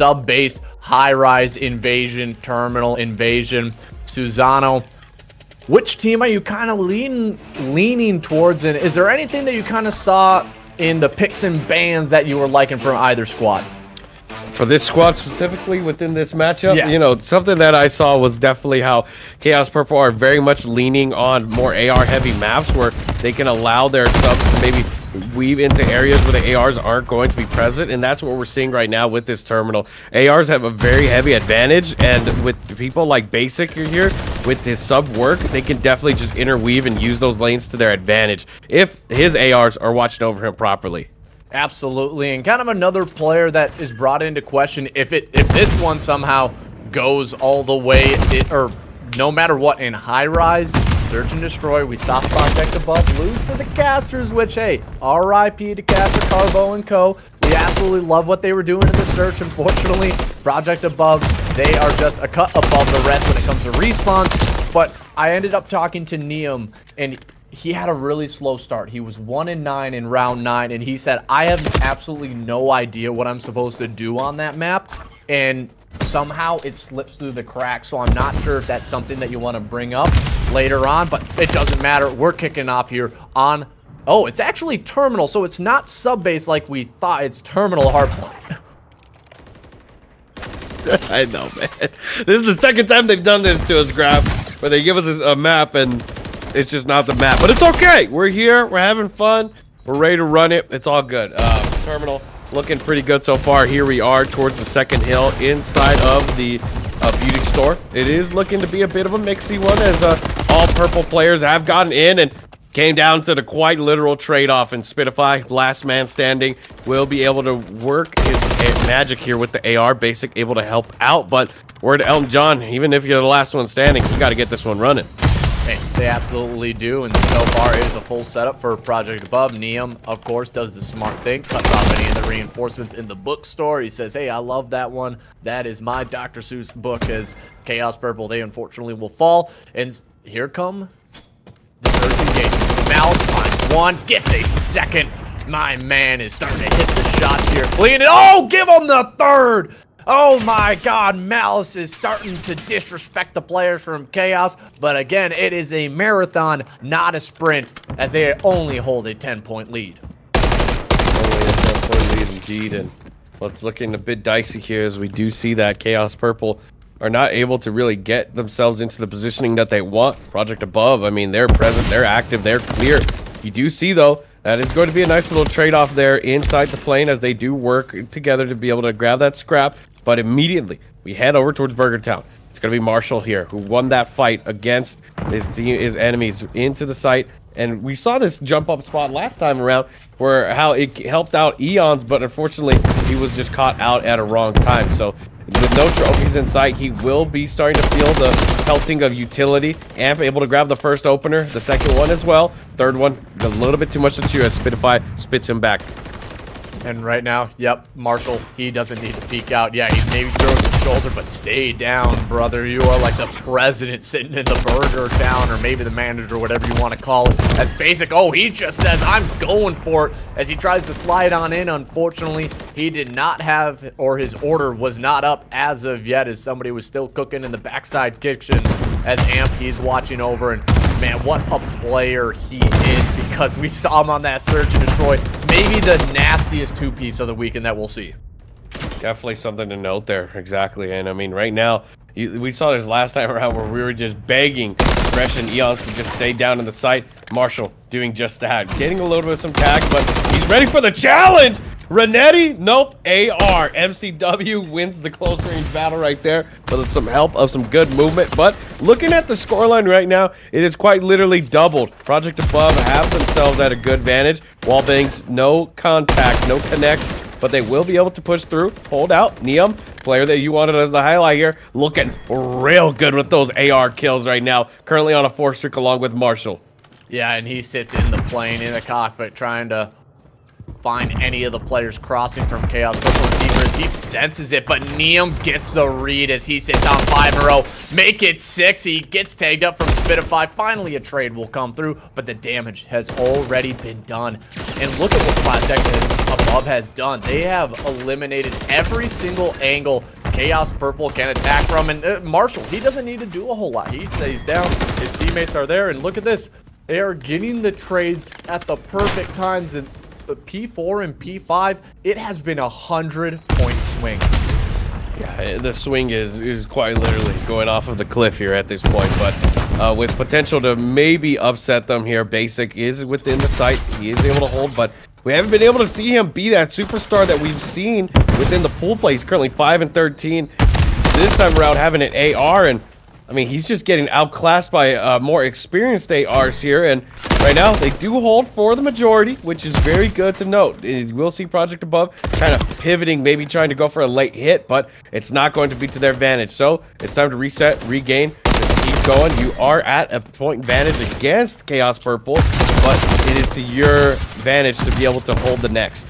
sub-base, high-rise invasion, terminal invasion. Susano, which team are you kind of leaning leaning towards? And is there anything that you kind of saw in the picks and bans that you were liking from either squad? for this squad specifically within this matchup, yes. you know, something that I saw was definitely how Kaos Purple are very much leaning on more AR heavy maps where they can allow their subs to maybe weave into areas where the ARs aren't going to be present, and that's what we're seeing right now with this terminal. ARs have a very heavy advantage, and with people like Basic here, with his sub work, they can definitely just interweave and use those lanes to their advantage if his ARs are watching over him properly. Absolutely, and kind of another player that is brought into question if it if this one somehow goes all the way, it, or no matter what, in high rise, search and destroy, we saw Project Above lose to the casters, which hey, RIP to Caster Carbo and Co. We absolutely love what they were doing in the search. Unfortunately, Project Above, they are just a cut above the rest when it comes to respawns. But I ended up talking to Neum, and he had a really slow start. He was 1 in 9 in round 9 and he said, "I have absolutely no idea what I'm supposed to do on that map." And somehow it slips through the cracks. So I'm not sure if that's something that you want to bring up later on, but it doesn't matter. We're kicking off here on Oh, it's actually terminal, so it's not sub base like we thought. It's terminal hardpoint. I know, man. This is the second time they've done this to us, Graf, where they give us a map and it's just not the map. But it's okay. We're here. We're having fun. We're ready to run it. It's all good. Uh, terminal looking pretty good so far. Here we are towards the second hill inside of the uh, beauty store. It is looking to be a bit of a mixy one as uh, all purple players have gotten in and came down to the quite literal trade-off and Spitify, last man standing, will be able to work his magic here with the AR basic, able to help out. But word to Elton John, even if you're the last one standing, you got to get this one running. Hey, they absolutely do, and so far it is a full setup for Project Above. Neum, of course, does the smart thing, cuts off any of the reinforcements in the bookstore. He says, hey, I love that one. That is my Dr. Seuss book as Kaos Purple. They unfortunately will fall, and here come the third engagement. Malice finds one, gets a second. My man is starting to hit the shots here. Clean it. Oh, give him the third. Oh my god, Malice is starting to disrespect the players from Kaos, but again, it is a marathon, not a sprint, as they only hold a 10-point lead. Only a 10-point lead indeed, and what's looking a bit dicey here is we do see that Kaos Purple are not able to really get themselves into the positioning that they want. Project Above, I mean, they're present, they're active, they're clear. You do see, though, that is going to be a nice little trade-off there inside the plane as they do work together to be able to grab that scrap but immediately, we head over towards Burger Town. It's going to be Marshall here, who won that fight against his team, his enemies into the site. And we saw this jump up spot last time around, where how it helped out Eons, but unfortunately, he was just caught out at a wrong time. So with no trophies in sight, he will be starting to feel the pelting of utility. Amp able to grab the first opener, the second one as well. Third one, a little bit too much to chew as Spitify spits him back. And right now, yep, Marshall, he doesn't need to peek out. Yeah, he maybe throws his shoulder, but stay down, brother. You are like the president sitting in the burger town, or maybe the manager, whatever you want to call it. As basic, oh, he just says, I'm going for it, as he tries to slide on in. Unfortunately, he did not have, or his order was not up as of yet, as somebody was still cooking in the backside kitchen, as Amp, he's watching over, and man, what a player he is, because we saw him on that search and destroy maybe the nastiest two-piece of the weekend that we'll see. Definitely something to note there, exactly. And I mean, right now, we saw this last time around where we were just begging Fresh and Eons to just stay down in the site. Marshall doing just that, getting a little bit of some tags, but ready for the challenge. Renetti, nope, AR. MCW wins the close range battle right there with some help of some good movement. But looking at the scoreline right now, it is quite literally doubled. Project Above have themselves at a good vantage. Wallbangs, no contact, no connects, but they will be able to push through. Hold out. Neum, player that you wanted as the highlight here, looking real good with those AR kills right now. Currently on a four streak along with Marshall. Yeah, and he sits in the plane in the cockpit trying to find any of the players crossing from Kaos. Purple Deeper he senses it, but Neum gets the read as he sits on five in row. Make it six. He gets tagged up from Spitify. Finally, a trade will come through, but the damage has already been done. And look at what Project Above has done. They have eliminated every single angle Kaos Purple can attack from. And uh, Marshall, he doesn't need to do a whole lot. He stays down. His teammates are there. And look at this. They are getting the trades at the perfect times. And the P4 and P5, it has been a 100 point swing. Yeah, the swing is, is quite literally going off of the cliff here at this point. But uh, with potential to maybe upset them here, Basic is within the sight. He is able to hold, but we haven't been able to see him be that superstar that we've seen within the pool play. He's currently 5 and 13. This time around having an AR, and I mean, he's just getting outclassed by uh, more experienced ARs here. And right now, they do hold for the majority, which is very good to note. We'll see Project Above kind of pivoting, maybe trying to go for a late hit, but it's not going to be to their advantage. So it's time to reset, regain, just keep going. You are at a point advantage against Kaos Purple, but it is to your advantage to be able to hold the next.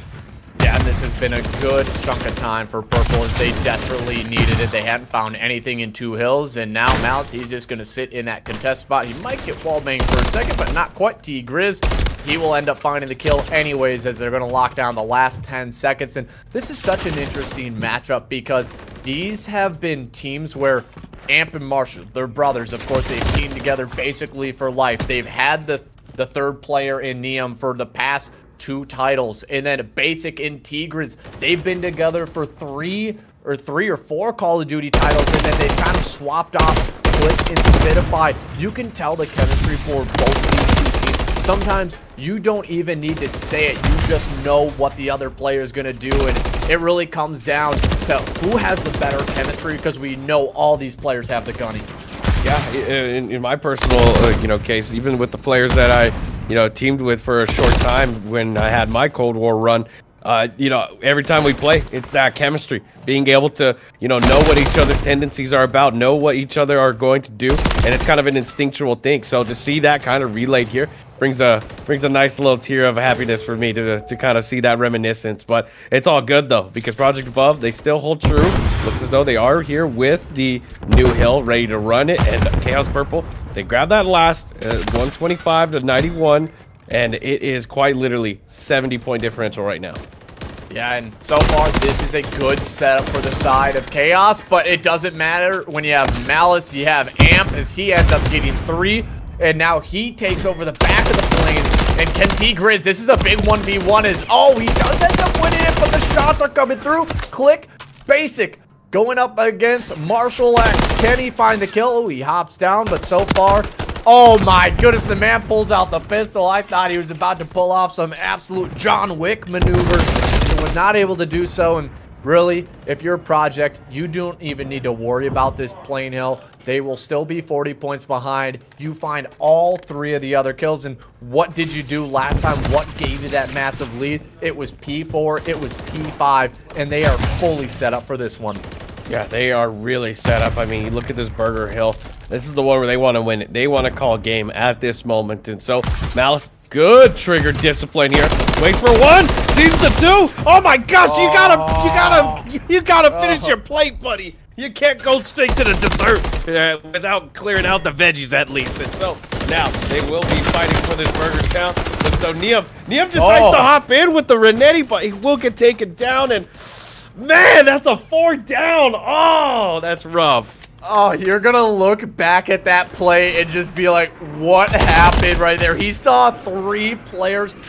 This has been a good chunk of time for Purple as they desperately needed it. They hadn't found anything in Two Hills, and now Mouse, he's just going to sit in that contest spot. He might get wall banged for a second, but not quite. T Grizz, he will end up finding the kill anyways as they're going to lock down the last 10 seconds. And this is such an interesting matchup because these have been teams where Amp and Marshall, they're brothers. Of course, they've teamed together basically for life. They've had the the third player in Neum for the past two titles. And then Basic Tigres, they've been together for three or three or four Call of Duty titles, and then they've kind of swapped off Click and Spitify. You can tell the chemistry for both these two teams. Sometimes you don't even need to say it. You just know what the other player is going to do, and it really comes down to who has the better chemistry because we know all these players have the gunny. Yeah, in, in my personal, uh, you know, case, even with the players that I, you know, teamed with for a short time when I had my Cold War run, uh, you know, every time we play, it's that chemistry. Being able to, you know, know what each other's tendencies are about, know what each other are going to do, and it's kind of an instinctual thing. So to see that kind of relayed here, brings a brings a nice little tear of happiness for me to to kind of see that reminiscence. But it's all good though because Project Above they still hold true. Looks as though they are here with the new hill ready to run it and Kaos Purple. They grab that last uh, 125 to 91, and it is quite literally 70 point differential right now. Yeah, and so far, this is a good setup for the side of Kaos, but it doesn't matter when you have Malice, you have Amp, as he ends up getting three and now he takes over the back of the plane. And Kenti Grizz, this is a big 1v1 is, oh, he does end up winning it, but the shots are coming through. Click, basic, going up against Marshall X. Can he find the kill? Oh, he hops down, but so far, oh my goodness, the man pulls out the pistol. I thought he was about to pull off some absolute John Wick maneuvers. He was not able to do so, and Really, if you're a project, you don't even need to worry about this plane hill. They will still be 40 points behind. You find all three of the other kills. And what did you do last time? What gave you that massive lead? It was P4, it was P5, and they are fully set up for this one. Yeah, they are really set up. I mean, look at this Burger Hill. This is the one where they want to win it. They want to call game at this moment. And so, Malice Good trigger discipline here. Wait for one, sees the two. Oh my gosh, you gotta, you gotta, you gotta finish your plate, buddy. You can't go straight to the dessert uh, without clearing out the veggies at least. And so now they will be fighting for this burger count. But so Neum, Neum decides oh. to hop in with the Renetti, but he will get taken down. And man, that's a four down. Oh, that's rough. Oh, you're gonna look back at that play and just be like, what happened right there? He saw three players. He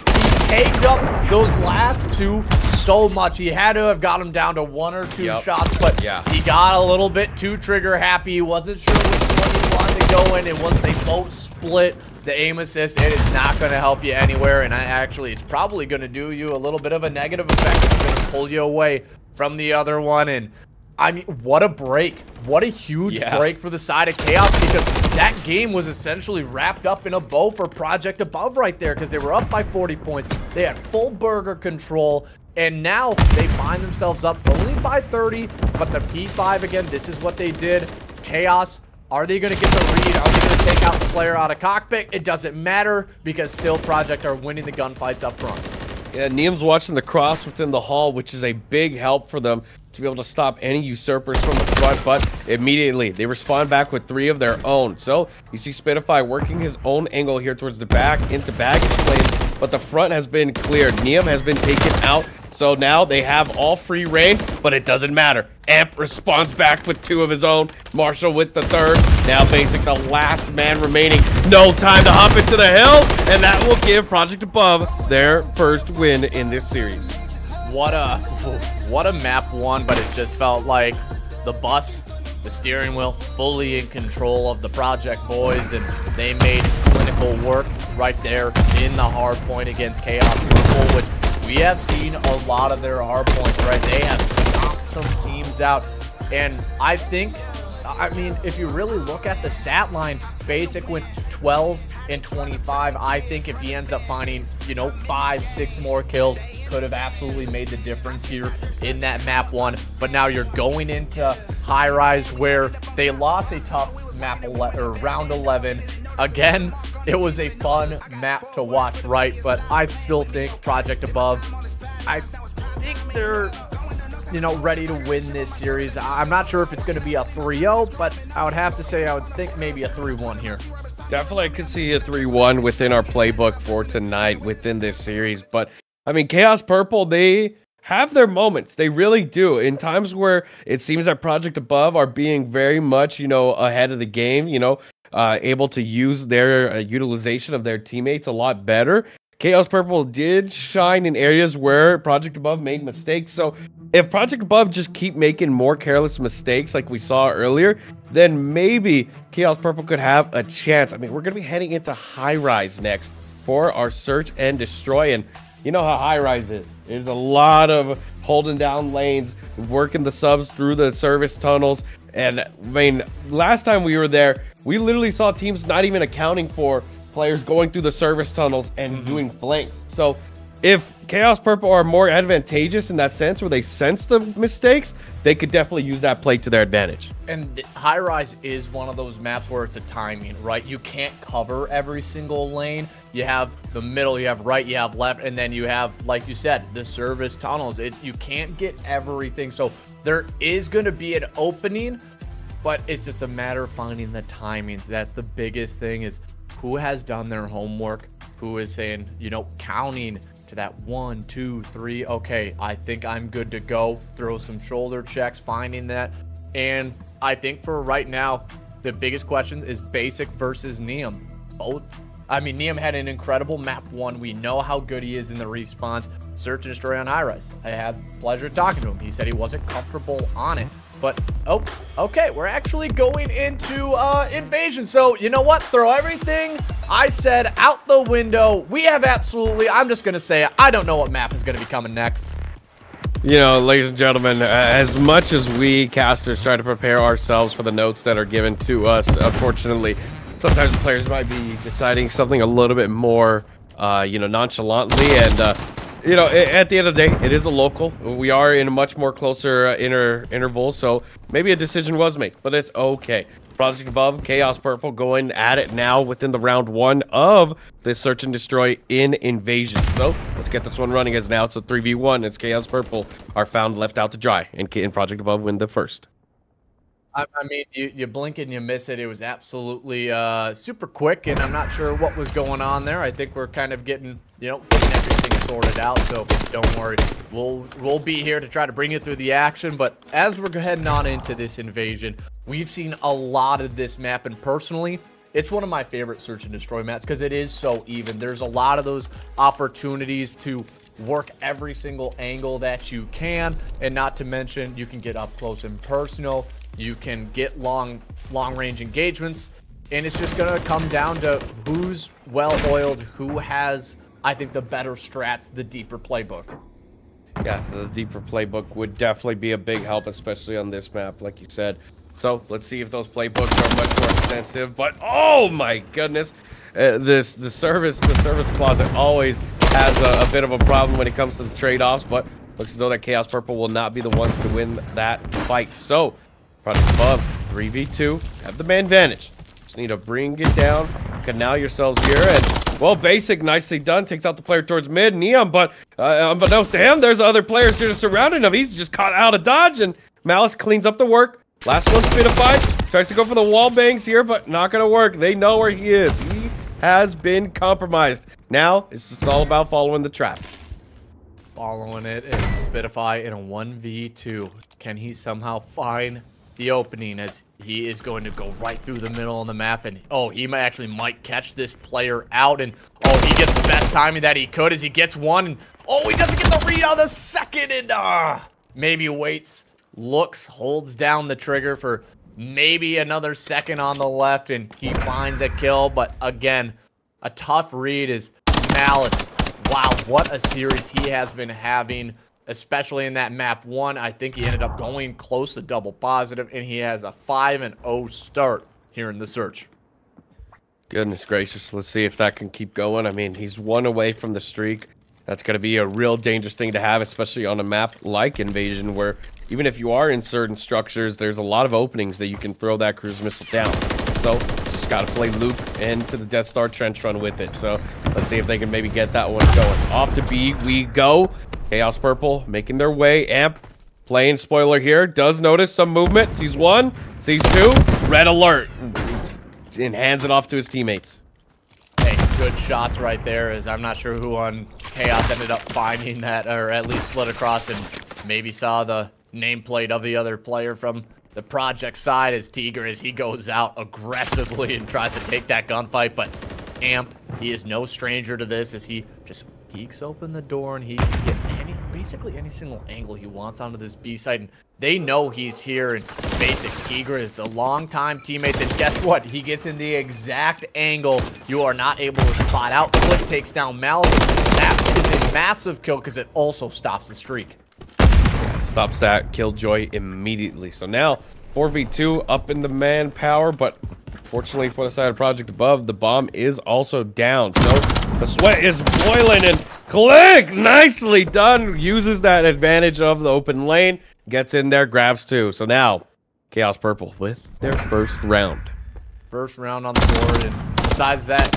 tagged up those last two so much. He had to have got him down to one or two yep. shots, but yeah. he got a little bit too trigger happy. He wasn't sure which one he wanted to go in, and once they both split the aim assist, it is not going to help you anywhere, and I actually, it's probably going to do you a little bit of a negative effect. It's going to pull you away from the other one, and I mean, what a break. What a huge yeah. break for the side of Kaos because that game was essentially wrapped up in a bow for Project Above right there because they were up by 40 points. They had full burger control. And now they find themselves up only by 30, but the P5 again, this is what they did. Kaos, are they going to get the read? Are they going to take out the player out of cockpit? It doesn't matter because still Project are winning the gunfights up front. Yeah, Neum's watching the cross within the hall, which is a big help for them to be able to stop any usurpers from the front, but immediately they respond back with three of their own. So you see Spitify working his own angle here towards the back into baggage claim, but the front has been cleared. Neum has been taken out. So now they have all free reign, but it doesn't matter. Amp responds back with two of his own. Marshall with the third. Now Basic, the last man remaining. No time to hop into the hill, and that will give Project Above their first win in this series. What a what a map one, but it just felt like the bus, the steering wheel, fully in control of the project boys, and they made clinical work right there in the hard point against Kaos Purple, we have seen a lot of their hard points, right? They have stopped some teams out, and I think, I mean, if you really look at the stat line, Basic went 12 and 25. I think if he ends up finding, you know, five, six more kills, could have absolutely made the difference here in that map one. But now you're going into high rise where they lost a tough map or round 11. Again, it was a fun map to watch, right? But I still think Project Above, I think they're you know, ready to win this series. I'm not sure if it's going to be a 3-0, but I would have to say I would think maybe a 3-1 here. Definitely, I could see a 3-1 within our playbook for tonight within this series. But I mean, Kaos Purple, they have their moments. They really do. In times where it seems that Project Above are being very much, you know, ahead of the game, you know, uh, able to use their uh, utilization of their teammates a lot better. Kaos Purple did shine in areas where Project Above made mistakes. So if Project Above just keep making more careless mistakes like we saw earlier, then maybe Kaos Purple could have a chance. I mean, we're going to be heading into High Rise next for our search and destroy. And you know how high rise is. There's a lot of holding down lanes, working the subs through the service tunnels. And I mean, last time we were there, we literally saw teams not even accounting for players going through the service tunnels and mm-hmm. doing flanks. So if Kaos Purple are more advantageous in that sense where they sense the mistakes, they could definitely use that play to their advantage. And High Rise is one of those maps where it's a timing, right? You can't cover every single lane. You have the middle, you have right, you have left, and then you have, like you said, the service tunnels. It, you can't get everything. So there is going to be an opening, but it's just a matter of finding the timings. That's the biggest thing is who has done their homework, who is saying, you know, counting to that one, two, three. Okay, I think I'm good to go. Throw some shoulder checks, finding that. And I think for right now, the biggest question is basic versus Neum. Both. I mean, Neum had an incredible map one. We know how good he is in the respawns. Search and destroy on high rise. I had pleasure talking to him. He said he wasn't comfortable on it. But, oh, okay, we're actually going into uh, invasion. So, you know what? Throw everything I said out the window. We have absolutely, I'm just going to say. I don't know what map is going to be coming next. You know, ladies and gentlemen, as much as we casters try to prepare ourselves for the notes that are given to us, unfortunately, sometimes players might be deciding something a little bit more, uh, you know, nonchalantly. And uh, you know, at the end of the day, it is a local. We are in a much more closer uh, inner interval, so maybe a decision was made, but it's okay. Project Above, Kaos Purple going at it now within the round one of this Search and Destroy in Invasion. So let's get this one running as now it's a 3v1 It's Kaos Purple are found left out to dry and, and Project Above win the first. I, I mean, you, you blink and you miss it. It was absolutely uh, super quick, and I'm not sure what was going on there. I think we're kind of getting, you know, getting everything sorted out. So don't worry, we'll we'll be here to try to bring you through the action. But as we're heading on into this invasion, we've seen a lot of this map, and personally, it's one of my favorite search and destroy maps because it is so even. There's a lot of those opportunities to work every single angle that you can and not to mention you can get up close and personal you can get long long range engagements and it's just to come down to who's well oiled who has i think the better strats the deeper playbook. Yeah the deeper playbook would definitely be a big help especially on this map like you said. So let's see if those playbooks are much more extensive but oh my goodness uh, this the service the service closet always has a, a bit of a problem when it comes to the trade-offs but looks as though that chaos purple will not be the ones to win that fight. So Project above, 3v2, have the man advantage. Just need to bring it down, canal yourselves here, and Well, Basic, nicely done. Takes out the player towards mid. Neon, but uh, unbeknownst to him, there's other players just surrounding him. He's just caught out of dodge, and Malice cleans up the work. Last one, Spitified. Tries to go for the wall bangs here, but not going to work. They know where he is. He has been compromised. Now, it's just all about following the trap. Following it and Spitify in a 1v2. Can he somehow find the opening as he is going to go right through the middle of the map and oh he might actually might catch this player out and oh he gets the best timing that he could as he gets one and oh he doesn't get the read on the second and ah uh, maybe waits looks holds down the trigger for maybe another second on the left and he finds a kill but again a tough read is malice. Wow what a series he has been having especially in that map one. I think he ended up going close to double positive, and he has a 5 and 0 start here in the search. Goodness gracious. Let's see if that can keep going. I mean, he's one away from the streak. That's going to be a real dangerous thing to have, especially on a map like Invasion, where even if you are in certain structures, there's a lot of openings that you can throw that cruise missile down. So, just got to play Luke into the Death Star trench run with it. So, let's see if they can maybe get that one going. Off to B we go. Kaos Purple making their way. Amp playing spoiler here. Does notice some movement. Sees one. Sees two. Red alert. And hands it off to his teammates. Hey, good shots right there as I'm not sure who on Kaos ended up finding that or at least slid across and maybe saw the nameplate of the other player from the project side as Tiger as he goes out aggressively and tries to take that gunfight. But Amp, he is no stranger to this as he just peeks open the door and he can get basically any single angle he wants onto this B side. And they know he's here and basic Tigra is the longtime teammates. And guess what? He gets in the exact angle you are not able to spot out. Click takes down Malice. That is a massive kill because it also stops the streak. Stops that killjoy immediately. So now 4v2 up in the manpower, but Fortunately for the side of Project Above, the bomb is also down. So the sweat is boiling and click! Nicely done. Uses that advantage of the open lane. Gets in there, grabs two. So now, Kaos Purple with their first round. First round on the board. And besides that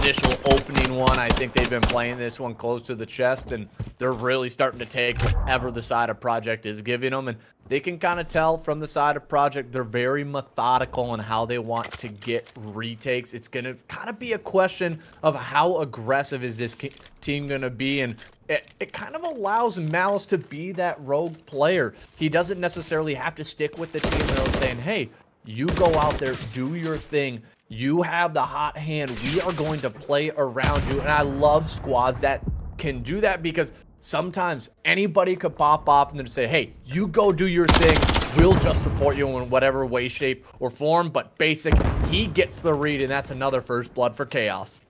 initial opening one, I think they've been playing this one close to the chest. And they're really starting to take whatever the side of Project is giving them. And they can kind of tell from the side of Project, they're very methodical on how they want to get retakes. It's going to kind of be a question of how aggressive is this team going to be. And it, it kind of allows Malice to be that rogue player. He doesn't necessarily have to stick with the team are saying, hey, you go out there, do your thing. You have the hot hand. We are going to play around you. And I love squads that can do that because sometimes anybody could pop off and then say, hey, you go do your thing. We'll just support you in whatever way, shape, or form. But basic, he gets the read, and that's another first blood for Kaos.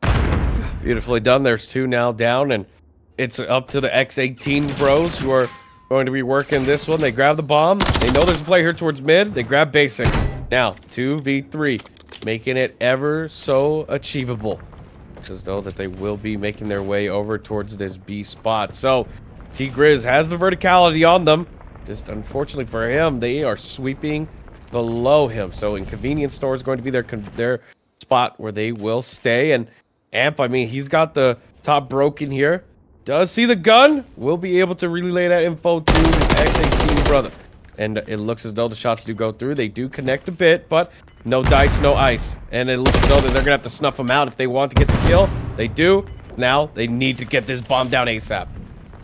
Beautifully done. There's two now down, and it's up to the X18 bros who are going to be working this one. They grab the bomb. They know there's a player here towards mid. They grab basic. Now, 2v3, making it ever so achievable as though that they will be making their way over towards this B spot. So T-Grizz has the verticality on them. Just unfortunately for him, they are sweeping below him. So Inconvenience Store is going to be their their spot where they will stay. And Amp, I mean, he's got the top broken here. Does see the gun. Will be able to relay that info to his X18 brother. And it looks as though the shots do go through. They do connect a bit, but no dice, no ice. And it looks as though that they're going to have to snuff them out if they want to get the kill. They do. Now they need to get this bomb down ASAP.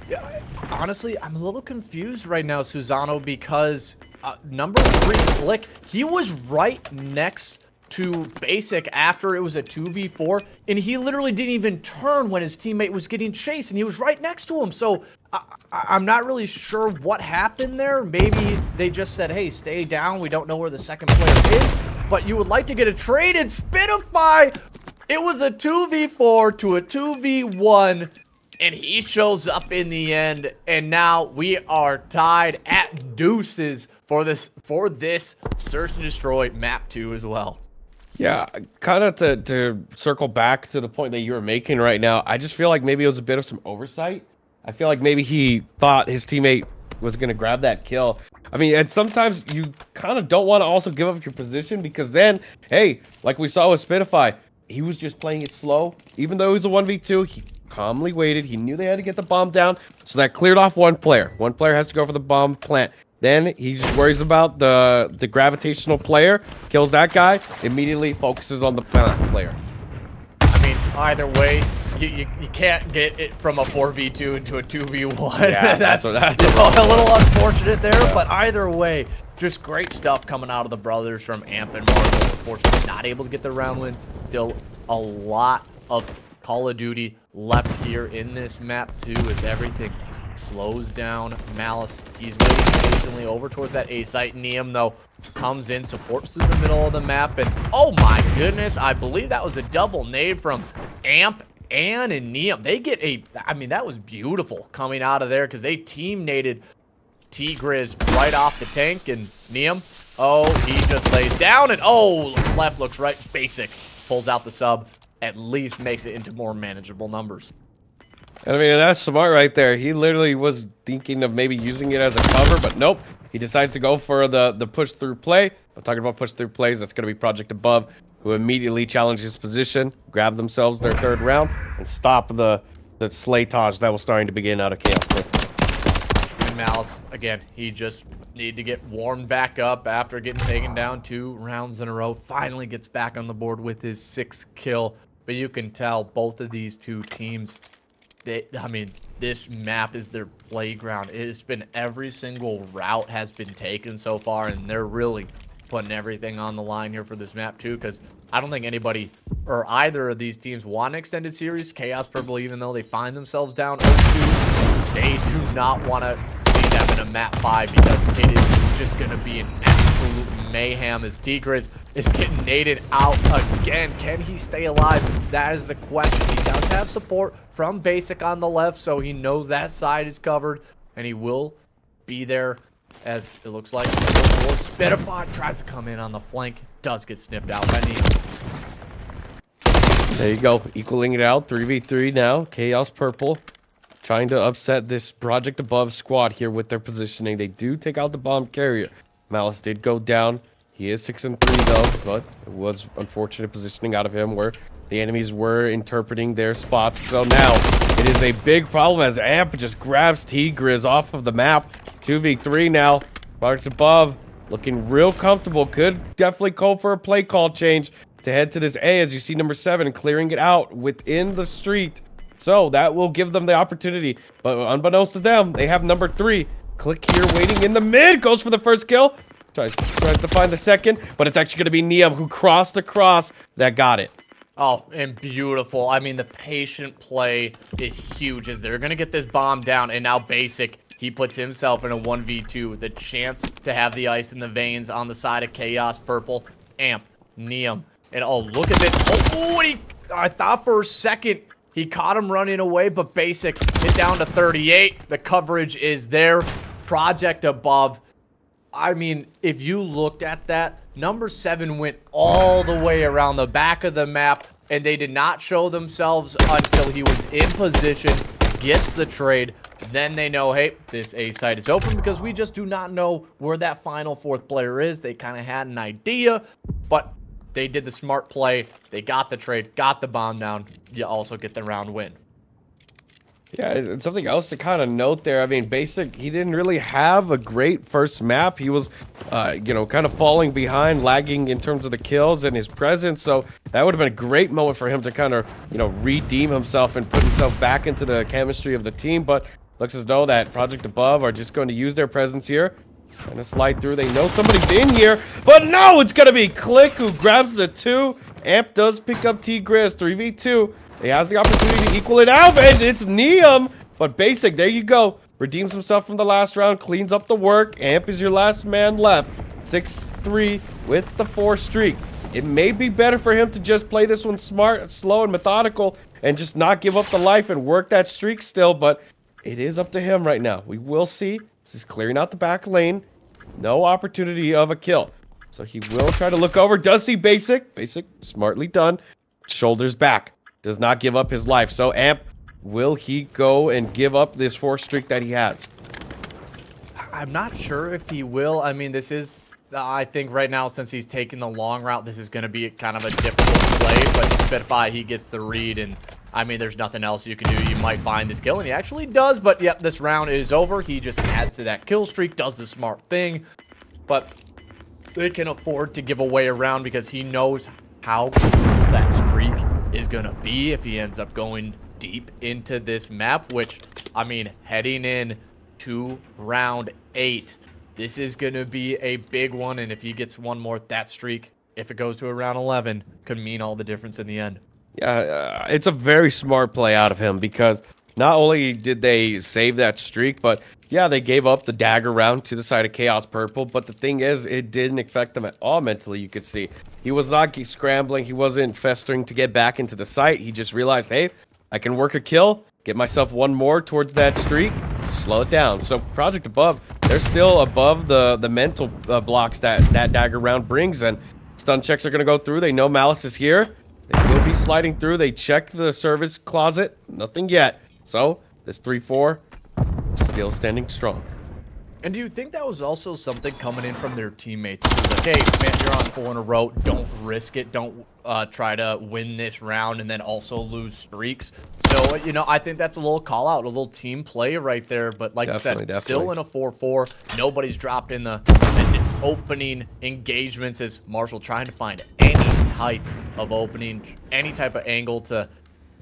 Yeah, honestly, I'm a little confused right now, Susano, because uh, number three, Flick, he was right next to basic after it was a 2v4 and he literally didn't even turn when his teammate was getting chased and he was right next to him. So I, am not really sure what happened there. Maybe they just said hey stay down. We don't know where the second player is. But you would like to get a trade and Spitify it was a 2v4 to a 2v1 and he shows up in the end and now we are tied at deuces for this for this search and destroy map 2 as well yeah, kind of to, to circle back to the point that you were making right now, I just feel like maybe it was a bit of some oversight. I feel like maybe he thought his teammate was going to grab that kill. I mean, and sometimes you kind of don't want to also give up your position because then, hey, like we saw with Spitify, he was just playing it slow. Even though was a 1v2, he calmly waited. He knew they had to get the bomb down, so that cleared off one player. One player has to go for the bomb plant. Then he just worries about the the gravitational player, kills that guy, immediately focuses on the player. I mean, either way, you, you, you can't get it from a 4v2 into a 2v1. Yeah, that's, that's, what- that's you a know, a little unfortunate there, Yeah. but either way, just great stuff coming out of the brothers from Amp and Marvel. Unfortunately, not able to get the round win. Still a lot of Call of Duty left here in this map too, as everything slows down. Malice, he's waiting patiently over towards that A site. Neum, though, comes in, supports through the middle of the map, and oh my goodness, I believe that was a double nade from Amp and Neum. They get a, I mean, that was beautiful coming out of there because they team naded Tigriz right off the tank, and Neum, oh, he just lays down, and oh, looks left, looks right, basic, pulls out the sub, at least makes it into more manageable numbers. I mean, that's smart right there. He literally was thinking of maybe using it as a cover, but nope. He decides to go for the, the push through play. I'm talking about push through plays. That's going to be Project Above, who immediately challenge his position, grab themselves their third round, and stop the, the slaytage that was starting to begin out of camp. And Malice, again, he just need to get warmed back up after getting taken down two rounds in a row. Finally gets back on the board with his sixth kill. But you can tell both of these two teams, they, I mean, this map is their playground. It has been every single route has been taken so far, and they're really putting everything on the line here for this map too, because I don't think anybody or either of these teams want an extended series. Kaos Purple, even though they find themselves down 0-2, they do not want to see them in a map 5 because it is just going to be an absolute mayhem as Tigris is getting naded out again. Can he stay alive? That is the question. Have support from Basic on the left, so he knows that side is covered, and he will be there as it looks like Spitify tries to come in on the flank, does get sniffed out by Neil. There you go, equaling it out. 3v3 now. Kaos Purple trying to upset this Project Above squad here with their positioning. They do take out the bomb carrier. Malice did go down. He is 6 and 3 though, but it was unfortunate positioning out of him where the enemies were interpreting their spots. So now it is a big problem as Amp just grabs T-Grizz off of the map. 2v3 now. Project Above looking real comfortable. Could definitely call for a play call change to head to this A as you see number seven clearing it out within the street. So that will give them the opportunity. But unbeknownst to them, they have number three. Click here waiting in the mid. Goes for the first kill. Tries, tries to find the second. But it's actually going to be Neum who crossed across that got it. Oh, and beautiful. I mean, the patient play is huge as they're going to get this bomb down. And now Basic, he puts himself in a 1v2. The chance to have the ice in the veins on the side of Kaos Purple. Amp, Neum. And oh, look at this. Oh, he, I thought for a second he caught him running away, but Basic hit down to 38. The coverage is there. Project above. I mean, if you looked at that, number seven went all the way around the back of the map, and they did not show themselves until he was in position, gets the trade. Then they know, hey, this A site is open because we just do not know where that final fourth player is. They kind of had an idea, but they did the smart play. They got the trade, got the bomb down. You also get the round win. Yeah, and something else to kind of note there. I mean, basic, he didn't really have a great first map. He was, uh, you know, kind of falling behind, lagging in terms of the kills and his presence. So that would have been a great moment for him to kind of, you know, redeem himself and put himself back into the chemistry of the team. But looks as though that Project Above are just going to use their presence here. Trying to slide through. They know somebody's in here. But no, it's going to be Click who grabs the two. Amp does pick up T-Grizz, 3v2. He has the opportunity to equal it out, and it's Neum. But Basic, there you go. Redeems himself from the last round, cleans up the work. Amp is your last man left. 6-3 with the four streak. It may be better for him to just play this one smart, slow, and methodical, and just not give up the life and work that streak still, but it is up to him right now. We will see. This is clearing out the back lane. No opportunity of a kill. So he will try to look over. Does see Basic. Basic, smartly done. Shoulders back. Does not give up his life. So Amp, will he go and give up this four streak that he has? I'm not sure if he will. I mean, this is uh, I think right now, since he's taking the long route, this is going to be kind of a difficult play. But Spitfire, he gets the read, and I mean, there's nothing else you can do. You might find this kill, and he actually does. But yep, this round is over. He just adds to that kill streak, does the smart thing. But they can afford to give away a round because he knows how that streak is going to be if he ends up going deep into this map, which, I mean, heading in to round eight, this is going to be a big one. And if he gets one more, that streak, if it goes to around 11, could mean all the difference in the end. Yeah, uh, it's a very smart play out of him because not only did they save that streak, but yeah, they gave up the dagger round to the side of Kaos Purple, but the thing is, it didn't affect them at all mentally, you could see. He was not scrambling, he wasn't festering to get back into the site. He just realized, hey, I can work a kill, get myself one more towards that streak, slow it down. So Project Above, they're still above the, the mental uh, blocks that that dagger round brings, and stun checks are going to go through. They know Malice is here. They will be sliding through. They check the service closet. Nothing yet. So, this 3-4 still standing strong. And do you think that was also something coming in from their teammates? Like, hey, man, you're on four in a row. Don't risk it. Don't uh, try to win this round and then also lose streaks. So, you know, I think that's a little call out, a little team play right there. But like definitely, I said, definitely. still in a 4-4. Nobody's dropped in the opening engagements as Marshall trying to find any type of opening, any type of angle to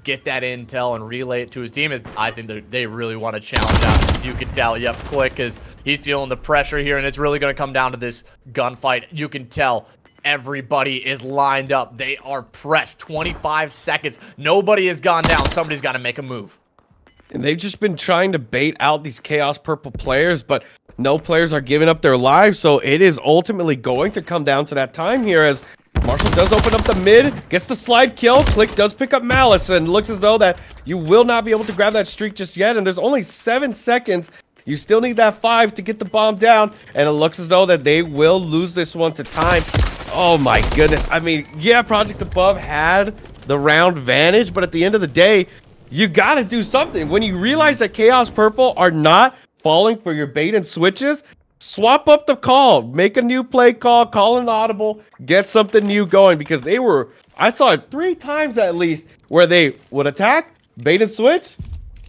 get that intel and relay it to his team is I think that they really want to challenge out. You can tell, yep, Click is he's feeling the pressure here, and it's really going to come down to this gunfight. You can tell everybody is lined up. They are pressed. 25 seconds. Nobody has gone down. Somebody's got to make a move. And they've just been trying to bait out these Kaos Purple players, but no players are giving up their lives, so it is ultimately going to come down to that time here as Marshall does open up the mid, gets the slide kill. Click does pick up Malice, and looks as though that you will not be able to grab that streak just yet. And there's only seven seconds. You still need that five to get the bomb down, and it looks as though that they will lose this one to time. Oh my goodness. I mean, yeah, Project Above had the round vantage, but at the end of the day, you gotta do something. When you realize that Kaos Purple are not falling for your bait and switches, swap up the call, make a new play call, call an audible, get something new going because they were I saw it three times at least where they would attack, bait and switch,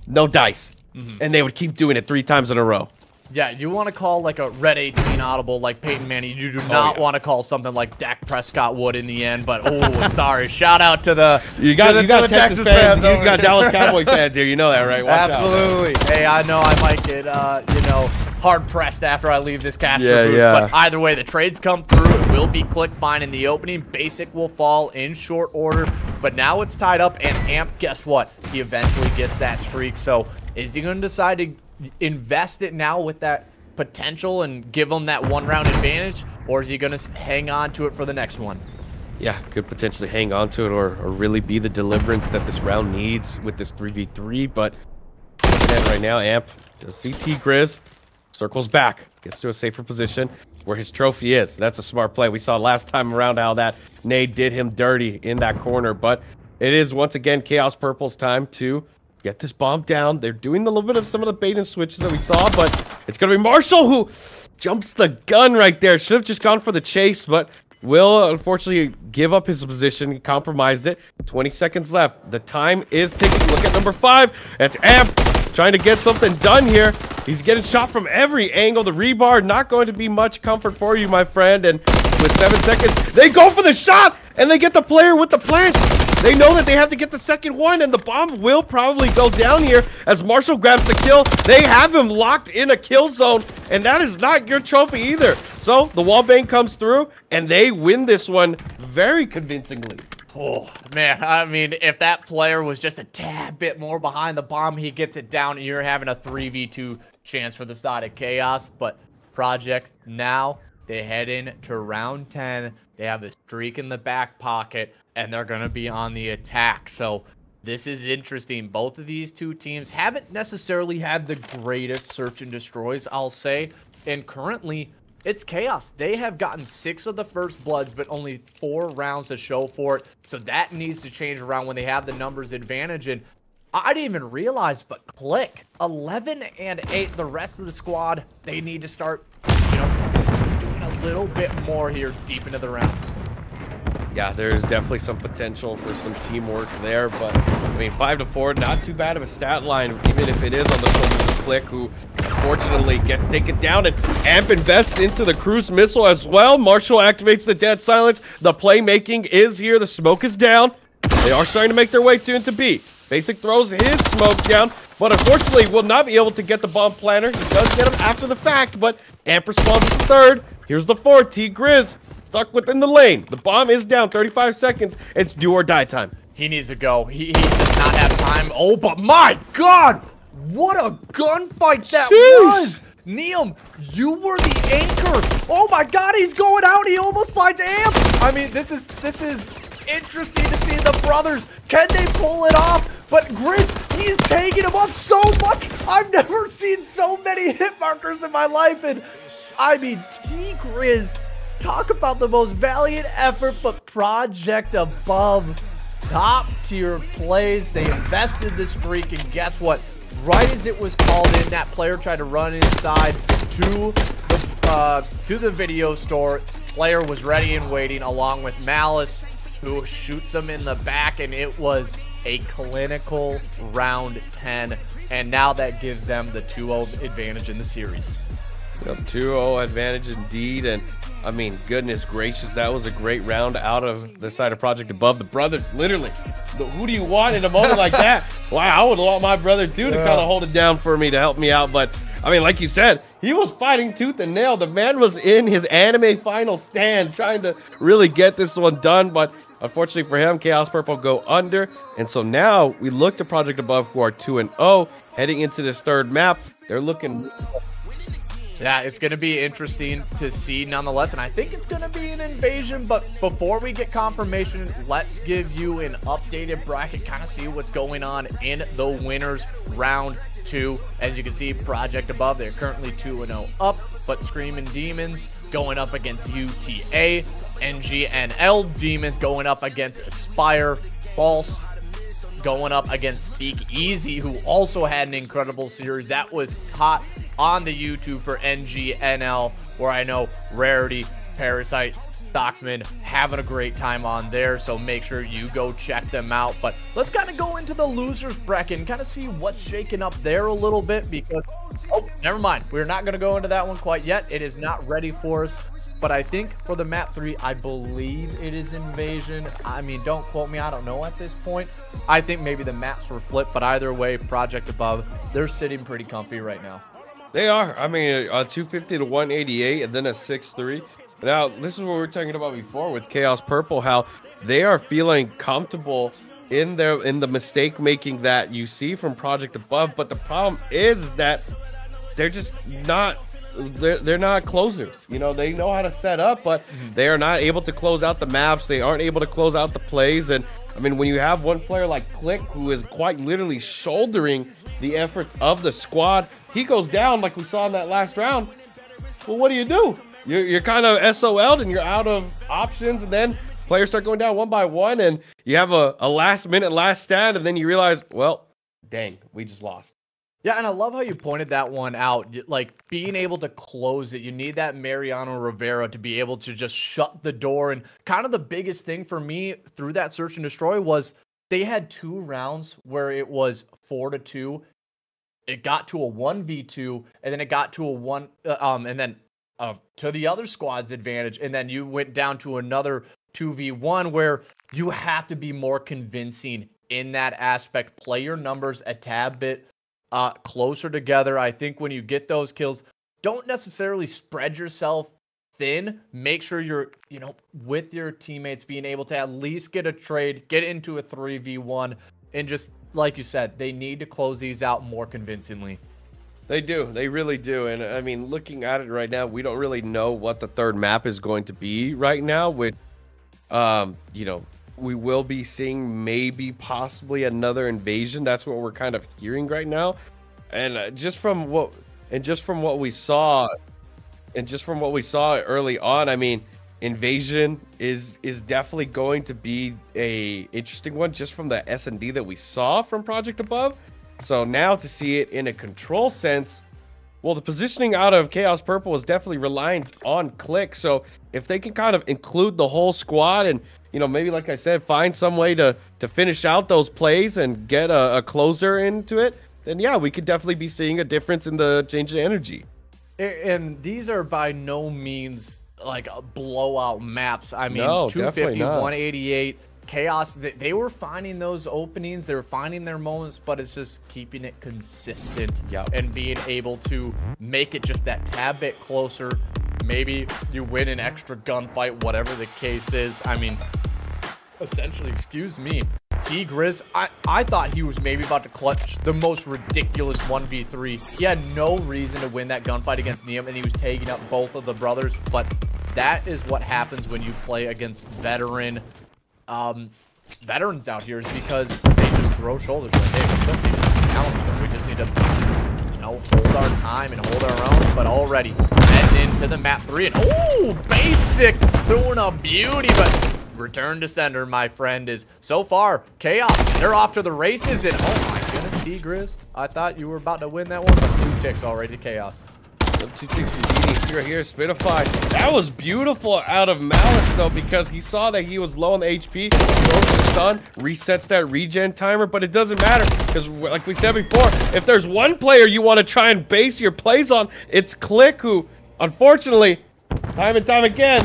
no dice. Mm -hmm. And they would keep doing it three times in a row. Yeah, you want to call like a red 18 audible like Peyton Manning. You do oh, not oh, yeah. want to call something like Dak Prescott would in the end. But oh, sorry. Shout out to the you got the, you got Texas, Texas fans. fans you got Dallas Cowboy fans here. You know that, right? Watch Absolutely. Out, hey, I know I might get uh, you know hard pressed after I leave this caster yeah, booth. Yeah. But either way, the trades come through. It will be click fine in the opening. Basic will fall in short order. But now it's tied up, and Amp, guess what? He eventually gets that streak. So is he going to decide to invest it now with that potential and give him that one round advantage? Or is he going to hang on to it for the next one? Yeah, could potentially hang on to it or, or really be the deliverance that this round needs with this 3v3. But right now, Amp, does CT Grizz Circles back. Gets to a safer position where his trophy is. That's a smart play. We saw last time around how that nade did him dirty in that corner. But it is, once again, Kaos Purple's time to get this bomb down. They're doing a little bit of some of the bait and switches that we saw, but it's going to be Marshall who jumps the gun right there. Should have just gone for the chase, but will unfortunately give up his position. He compromised it. 20 seconds left. The time is ticking. Look at number five. That's Amp trying to get something done here. He's getting shot from every angle. The rebar not going to be much comfort for you, my friend. And with seven seconds, they go for the shot, and they get the player with the plant. They know that they have to get the second one, and the bomb will probably go down here as Marshall grabs the kill. They have him locked in a kill zone, and that is not your trophy either. So the wall bang comes through, and they win this one very convincingly. Oh, man. I mean, if that player was just a tad bit more behind the bomb, he gets it down, and you're having a 3v2 chance for the side of Kaos. But Project, now they head in to round 10. They have a streak in the back pocket, and they're going to be on the attack. So this is interesting. Both of these two teams haven't necessarily had the greatest search and destroys, I'll say. And currently, it's chaos. They have gotten six of the first bloods, but only four rounds to show for it. So that needs to change around when they have the numbers advantage. And I didn't even realize, but click 11 and 8. The rest of the squad, they need to start, you know, doing a a little bit more here deep into the rounds. Yeah, there's definitely some potential for some teamwork there, but I mean, five to four, not too bad of a stat line, even if it is on the shoulders of Click, who fortunately gets taken down and Amp invests into the cruise missile as well. Marshall activates the dead silence. The playmaking is here. The smoke is down. They are starting to make their way to into B. Basic throws his smoke down, but unfortunately will not be able to get the bomb planter. He does get him after the fact, but Amp responds the third. Here's the fourth. T Grizz stuck within the lane. The bomb is down 35 seconds. It's do or die time. He needs to go. He, he does not have time. Oh, but my God! What a gunfight that was! Neum, you were the anchor. Oh my God, he's going out. He almost finds Amp. I mean, this is this is interesting to see the brothers. Can they pull it off? But Grizz, he is taking him up so much. I've never seen so many hit markers in my life. And I mean, T Grizz Talk about the most valiant effort, but Project Above top tier plays. They invested this streak, and guess what? Right as it was called in, that player tried to run inside to the uh, to the video store. Player was ready and waiting, along with Malice, who shoots him in the back, and it was a clinical round 10. And now that gives them the 2-0 advantage in the series. Yep, 2-0 advantage indeed, and I mean, goodness gracious, that was a great round out of the side of Project Above. The brothers, literally, the, who do you want in a moment like that? Wow, I would want my brother too to yeah. kind of hold it down for me to help me out. But I mean, like you said, he was fighting tooth and nail. The man was in his anime final stand trying to really get this one done. But unfortunately for him, Kaos Purple go under. And so now we look to Project Above, who are 2 and 0, heading into this third map. They're looking yeah, it's going to be interesting to see nonetheless, and I think it's going to be an invasion, but before we get confirmation, let's give you an updated bracket, kind of see what's going on in the winners round two. As you can see, Project Above, they're currently 2-0 up, but Screaming Demons going up against UTA, NGNL Demons going up against Aspire, False going up against Speak Easy, who also had an incredible series. That was hot on the YouTube for NGNL, where I know Rarity, Parasite, Stocksman having a great time on there. So make sure you go check them out. But let's kind of go into the losers bracket and kind of see what's shaking up there a little bit because, oh, never mind. We're not going to go into that one quite yet. It is not ready for us. But I think for the map three, I believe it is invasion. I mean, don't quote me. I don't know at this point. I think maybe the maps were flipped, but either way, Project Above, they're sitting pretty comfy right now. They are. I mean, a 250 to 188 and then a 6-3. Now, this is what we were talking about before with Kaos Purple, how they are feeling comfortable in their in the mistake making that you see from Project Above. But the problem is that they're just not they're, they're not closers. You know, they know how to set up, but mm-hmm. they are not able to close out the maps. They aren't able to close out the plays. And I mean, when you have one player like Click, who is quite literally shouldering the efforts of the squad, he goes down like we saw in that last round. Well, what do you do? You're, you're kind of SOL'd and you're out of options, and then players start going down one by one, and you have a, a last minute last stand, and then you realize, well, dang, we just lost. Yeah, and I love how you pointed that one out. Like being able to close it, you need that Mariano Rivera to be able to just shut the door. And kind of the biggest thing for me through that search and destroy was they had two rounds where it was four to two, it got to a 1v2 and then it got to a 1 uh, um and then uh, to the other squad's advantage and then you went down to another 2v1 where you have to be more convincing in that aspect. Play your numbers a tad bit uh closer together. I think when you get those kills don't necessarily spread yourself thin. Make sure you're you know with your teammates being able to at least get a trade get into a 3v1 and just like you said, they need to close these out more convincingly. They do. They really do. And I mean, looking at it right now, we don't really know what the third map is going to be right now. With, um, you know, we will be seeing maybe possibly another invasion. That's what we're kind of hearing right now. And uh, just from what, and just from what we saw, and just from what we saw early on, I mean, invasion is is definitely going to be a interesting one just from the s&d that we saw from project above so now to see it in a control sense well, the positioning out of Kaos Purple is definitely reliant on Click. So if they can kind of include the whole squad and you know maybe like I said, find some way to to finish out those plays and get a, a closer into it, then yeah, we could definitely be seeing a difference in the change in energy. And these are by no means like uh, blowout maps. I mean, No, 250, 188, Kaos. They, they were finding those openings. They were finding their moments, but it's just keeping it consistent Yep. and being able to make it just that tad bit closer. Maybe you win an extra gunfight, whatever the case is. I mean, essentially, excuse me. T Grizz, I, I thought he was maybe about to clutch the most ridiculous 1v3. He had no reason to win that gunfight against Neum, and he was taking up both of the brothers. But that is what happens when you play against veteran um, veterans out here, is because they just throw shoulders. Like, hey, we don't need to. We just need to, you know, hold our time and hold our own. But already heading into the map three, and oh, basic doing a beauty, but return to sender, my friend, is so far Kaos. They're off to the races, and oh my goodness, T Grizz, I thought you were about to win that one, but two ticks already Kaos. Them two ticks eating. See right here, Spitify. That was beautiful out of Malice though, because he saw that he was low on the HP. Goes to stun, resets that regen timer, but it doesn't matter because, like we said before, if there's one player you want to try and base your plays on, it's Click, who, unfortunately, time and time again,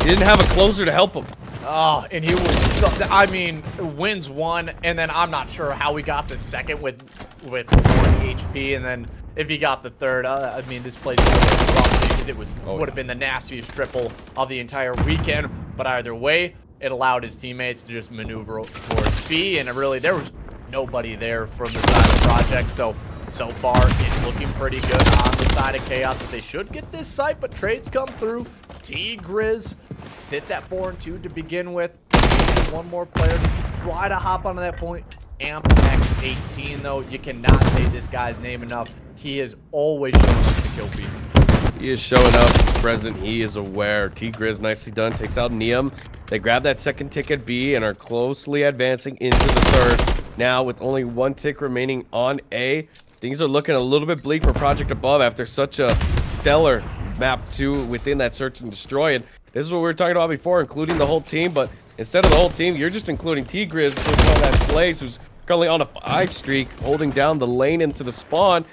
didn't have a closer to help him. Oh, and he was, I mean, wins one, and then I'm not sure how we got the second with with one HP, and then if he got the third, uh, I mean, this place because it was Oh, would have yeah. been the nastiest triple of the entire weekend. But either way, it allowed his teammates to just maneuver towards B, and it really there was nobody there from the side of the Project. So so far, it's looking pretty good on the side of Kaos as they should get this site, but trades come through. T Grizz sits at four and two to begin with. One more player to try to hop onto that point. Amp X18 though, you cannot say this guy's name enough. He is always showing up to kill feed. He is showing up. He's present. He is aware. T Grizz nicely done. Takes out Neum. They grab that second tick at B and are closely advancing into the third. Now, with only one tick remaining on A, things are looking a little bit bleak for Project Above after such a stellar map two within that search and destroy. And this is what we were talking about before, including the whole team. But instead of the whole team, you're just including T Grizz, which is on that Slays, who's currently on a five streak, holding down the lane into the spawn.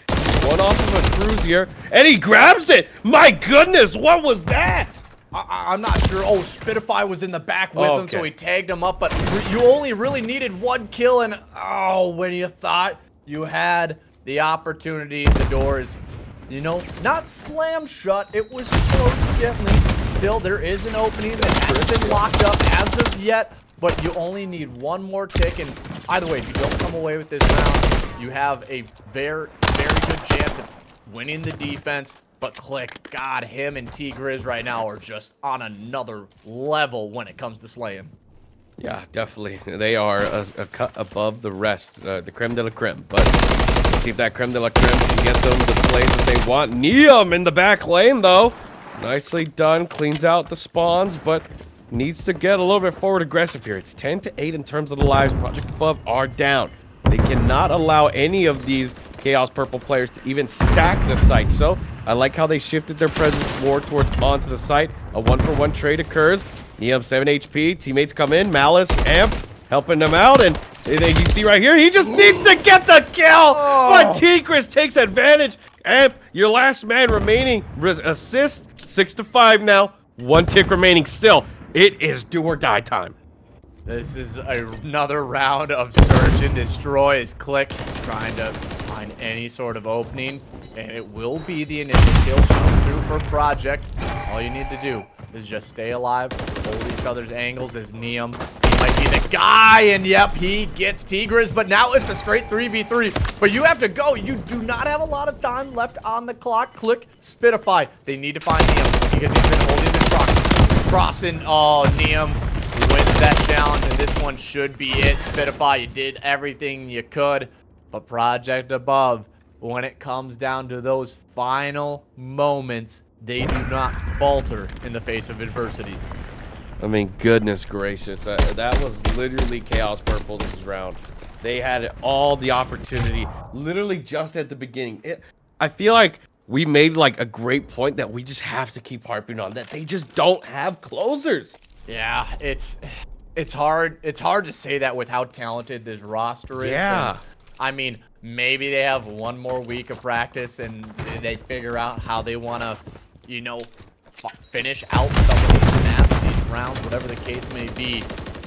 One off of a cruise here, and he grabs it. My goodness, what was that? I- I'm not sure. Oh, Spitify was in the back with him, so he tagged him up. But you only really needed one kill, and oh, when you thought you had the opportunity, the doors, you know, not slam shut. It was closed gently. Still, there is an opening that hasn't been locked up as of yet. But you only need one more tick, and either way, if you don't come away with this round, you have a very, very good chance of winning the defense. But Click, God, him and T Grizz right now are just on another level when it comes to slaying. Yeah, definitely. They are a, a cut above the rest, uh, the creme de la creme. But see if that creme de la creme can get them the plays that they want. Neum in the back lane, though. Nicely done. Cleans out the spawns, but needs to get a little bit forward aggressive here. It's 10 to 8 in terms of the lives. Project Above are down. They cannot allow any of these Kaos Purple players to even stack the site. So I like how they shifted their presence more towards onto the site. A one-for-one trade occurs. Neum 7 HP. Teammates come in. Malice, Amp, helping them out. And they- you see right here, he just needs to get the kill. Oh. But T Grizz takes advantage. Amp, your last man remaining. Assist, 6 to 5 now. One tick remaining still. It is do or die time. This is another round of search and destroy as Click is trying to find any sort of opening. And it will be the initial come through for Project. All you need to do is just stay alive, hold each other's angles as Neum. He might be the guy, and yep, he gets T Grizz, but now it's a straight 3v3. But you have to go. You do not have a lot of time left on the clock. Click, Spitify. They need to find Neum because he's been holding the cross. Crossing, oh, Neum wins that challenge, and this one should be it. Spitify, you did everything you could, but Project Above, when it comes down to those final moments, they do not falter in the face of adversity. I mean, goodness gracious. That, that was literally Kaos Purple's round. They had all the opportunity, literally just at the beginning. It, I feel like we made like a great point that we just have to keep harping on that they just don't have closers. Yeah, it's it's hard it's hard to say that with how talented this roster is. Yeah. And, I mean, maybe they have one more week of practice and they figure out how they want to, you know, finish out some of these maps, these rounds, whatever the case may be.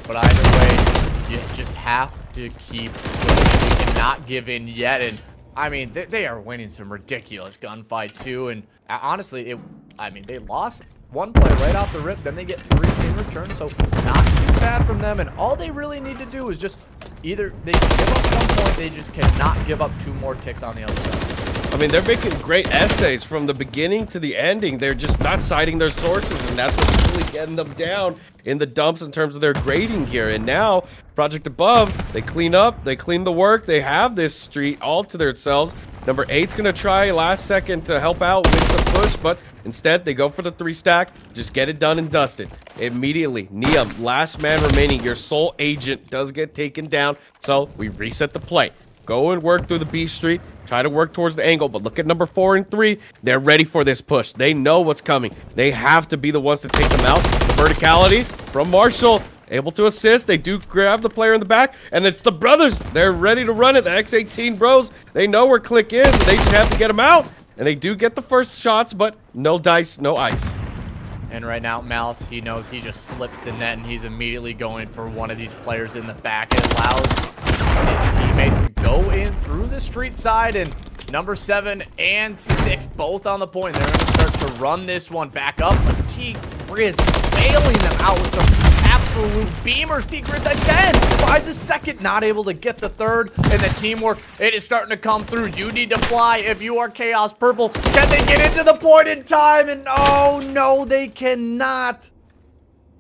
But either way, you just have to keep going. You cannot give in yet. And I mean, they, they are winning some ridiculous gunfights too. And honestly, it, I mean, they lost one play right off the rip, then they get three in return, so not too bad from them. And all they really need to do is just either they give up one point, they just cannot give up two more ticks on the other side. I mean, they're making great essays from the beginning to the ending. They're just not citing their sources, and that's what's really getting them down in the dumps in terms of their grading here. And now, Project Above, they clean up, they clean the work, they have this street all to themselves. Number eight's gonna try last second to help out with the push, but instead they go for the three stack. Just get it done and dusted. Immediately, Neum, last man remaining, your sole agent does get taken down. So we reset the play. Go and work through the B street. Try to work towards the angle, but look at number four and three. They're ready for this push. They know what's coming. They have to be the ones to take them out. The verticality from Marshall. Able to assist. They do grab the player in the back, and it's the brothers. They're ready to run it. The X18 bros, they know where click is. They just have to get them out. And they do get the first shots, but no dice, no ice. And right now, Malice, he knows he just slips the net, and he's immediately going for one of these players in the back. It allows his teammates to go in through the street side, and number seven and six both on the point. They're going to start to run this one back up, but T. Grizz bailing them out with some absolute beamers. T-Grizz again finds a second, not able to get the third. And the teamwork, it is starting to come through. You need to fly if you are Kaos Purple. Can they get into the point in time? And oh no, they cannot.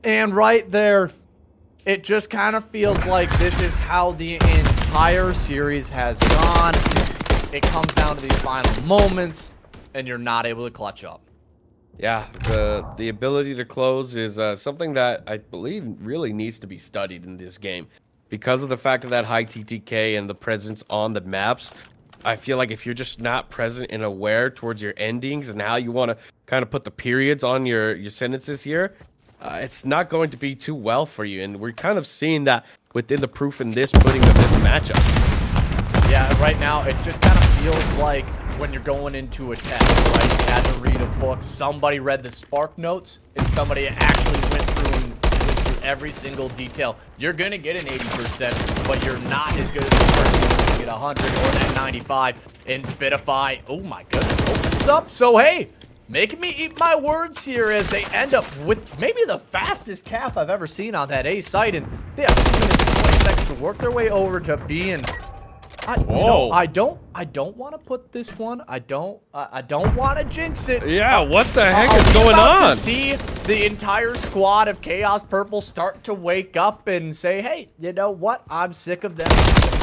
And right there, it just kind of feels like this is how the entire series has gone. It comes down to these final moments, and you're not able to clutch up. Yeah, the the ability to close is uh, something that I believe really needs to be studied in this game. Because of the fact of that high TTK and the presence on the maps, I feel like if you're just not present and aware towards your endings and how you want to kind of put the periods on your, your sentences here, uh, it's not going to be too well for you. And we're kind of seeing that within the proof in this pudding of this matchup. Yeah, right now it just kind of feels like when you're going into a test, right? You had to read a book. Somebody read the Spark Notes, and somebody actually went through and went through every single detail. You're gonna get an 80%, but you're not as good as the person who's gonna get 100 or that 95. And Spitify, oh my goodness, opens up. So hey, making me eat my words here as they end up with maybe the fastest cap I've ever seen on that A site, and they have two minutes and 20 seconds to work their way over to B and I, you know, I don't, I don't want to put this one. I don't, uh, I don't want to jinx it. Yeah, what the heck uh, is going on? To see the entire squad of Kaos Purple start to wake up and say, "Hey, you know what? I'm sick of them.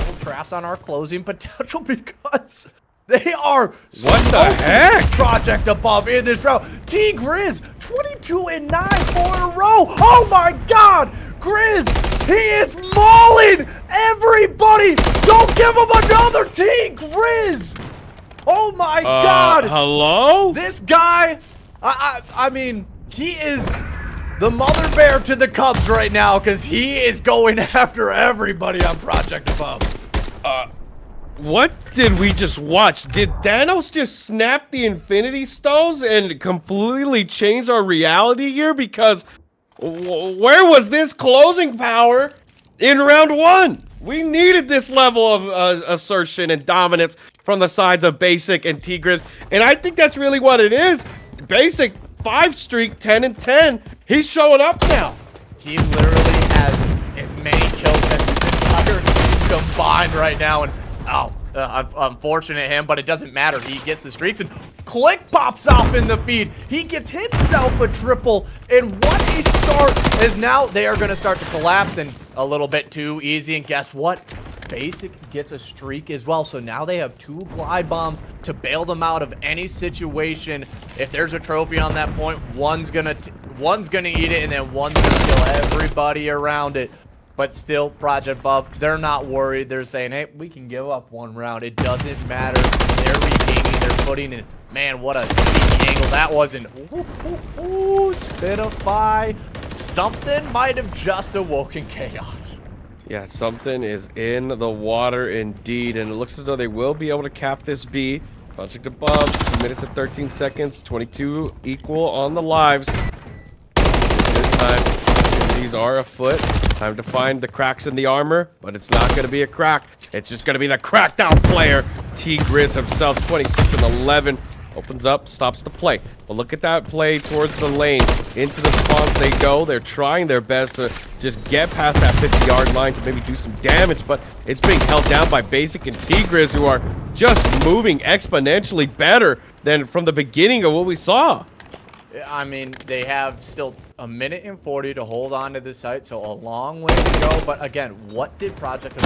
We'll trash on our closing potential because." They are what the heck? Project above in this round. T Grizz, 22 and 9, four in a row. Oh my God, Grizz, he is mauling everybody. Don't give him another T Grizz. Oh my uh, God. Hello? This guy, I, I, I mean, he is the mother bear to the Cubs right now because he is going after everybody on Project Above. Uh, what did we just watch? Did Thanos just snap the Infinity Stones and completely change our reality here? Because where was this closing power in round one? We needed this level of uh, assertion and dominance from the sides of Basic and T Grizz, and I think that's really what it is. Basic, five streak, 10 and 10. He's showing up now. He literally has as many kills as his entire team combined right now, and Oh, uh, unfortunate him, but it doesn't matter. He gets the streaks, and Click pops off in the feed. He gets himself a triple, and what a start as now they are going to start to collapse, and a little bit too easy, and guess what? Basic gets a streak as well, so now they have two glide bombs to bail them out of any situation. If there's a trophy on that point, one's gonna one's gonna eat it, and then one's gonna kill everybody around it. But still, Project Above, they're not worried. They're saying, hey, we can give up one round. It doesn't matter. They're regaining their footing. And Man, what a angle that was. And ooh, ooh, ooh, Spitify. Something might have just awoken Kaos. Yeah, something is in the water indeed, and it looks as though they will be able to cap this B. Project above, 2 minutes and 13 seconds, 22 equal on the lives. This time, these are afoot. Time to find the cracks in the armor, but it's not going to be a crack. It's just going to be the cracked out player, T Grizz himself, 26 and 11 opens up, stops the play. But look at that play towards the lane. Into the spawns they go. They're trying their best to just get past that 50-yard line to maybe do some damage, but it's being held down by Basic and T Grizz, who are just moving exponentially better than from the beginning of what we saw. I mean, they have still a minute and 40 to hold on to the site, so a long way to go. But again, what did Project do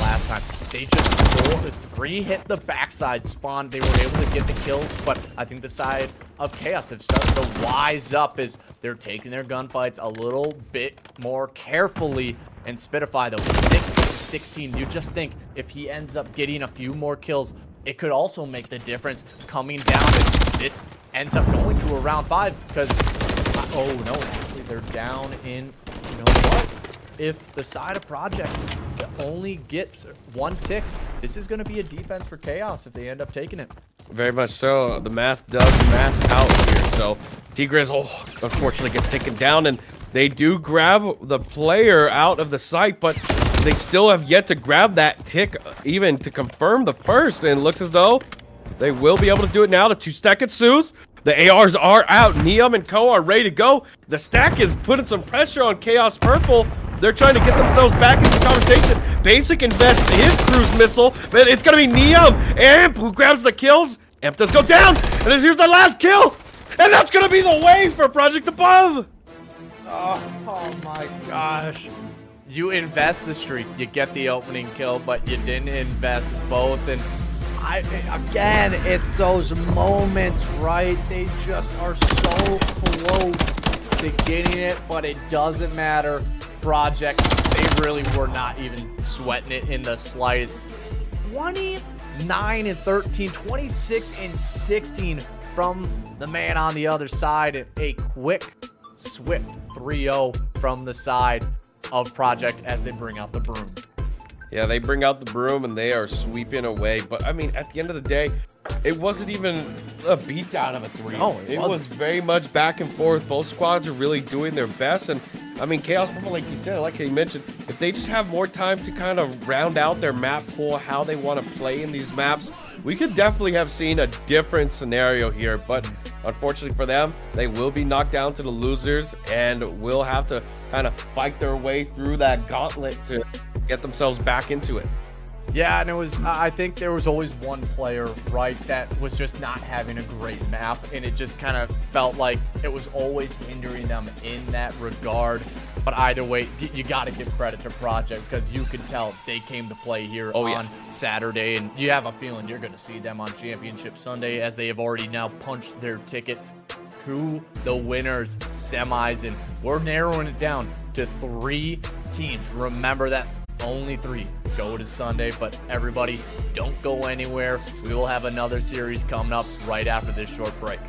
last time? They just four, three hit the backside spawn. They were able to get the kills, but I think the side of Kaos have started to wise up as they're taking their gunfights a little bit more carefully. And Spitify, though, 6 16, you just think if he ends up getting a few more kills, it could also make the difference coming down if this ends up going to a round five because uh, oh no actually they're down in you know what? If the side of project only gets one tick this is going to be a defense for Kaos if they end up taking it. Very much so. The math does math out here. So T Grizz oh unfortunately gets taken down and they do grab the player out of the site but they still have yet to grab that tick uh, even to confirm the first. And looks as though they will be able to do it now. The two stack ensues. The ARs are out. Neum and Co are ready to go. The stack is putting some pressure on Kaos Purple. They're trying to get themselves back into the conversation. Basic invests his cruise missile, but it's going to be Neum. Amp who grabs the kills. Amp does go down, and here's the last kill. And that's going to be the way for Project Above. Oh, oh my gosh you invest the streak, you get the opening kill, but you didn't invest both. And I, again, it's those moments, right? They just are so close to getting it, but it doesn't matter. Project, they really were not even sweating it in the slightest. 29 and 13, 26 and 16 from the man on the other side. A quick, swift 3-0 from the side of Project as they bring out the broom. Yeah, they bring out the broom and they are sweeping away. But I mean, at the end of the day, it wasn't even a beatdown of a three. No, it, it was very much back and forth. Both squads are really doing their best. And I mean, Kaos Purple, like you said, like you mentioned, if they just have more time to kind of round out their map pool, how they want to play in these maps, we could definitely have seen a different scenario here. But unfortunately for them, they will be knocked down to the losers and will have to kind of fight their way through that gauntlet to get themselves back into it. Yeah, and it was, I think there was always one player, right, that was just not having a great map, and it just kind of felt like it was always hindering them in that regard. But either way, you got to give credit to Project because you could tell they came to play here oh, on yeah. Saturday, and you have a feeling you're going to see them on Championship Sunday as they have already now punched their ticket to the winners semis, and we're narrowing it down to three teams. Remember that only three go to Sunday, but everybody don't go anywhere. We will have another series coming up right after this short break.